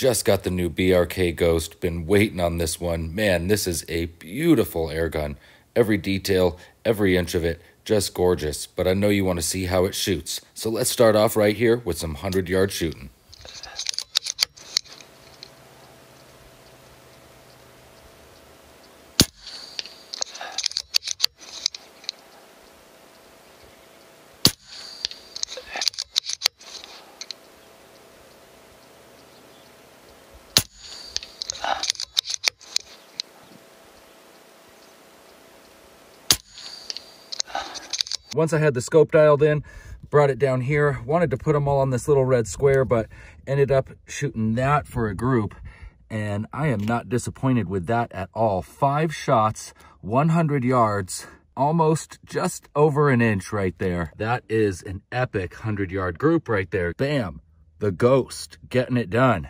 just got the new BRK Ghost. Been waiting on this one. Man, this is a beautiful air gun. Every detail, every inch of it, just gorgeous. But I know you want to see how it shoots. So let's start off right here with some 100 yard shooting. Once I had the scope dialed in, brought it down here, wanted to put them all on this little red square, but ended up shooting that for a group. And I am not disappointed with that at all. Five shots, 100 yards, almost just over an inch right there. That is an epic 100 yard group right there. Bam, the ghost getting it done.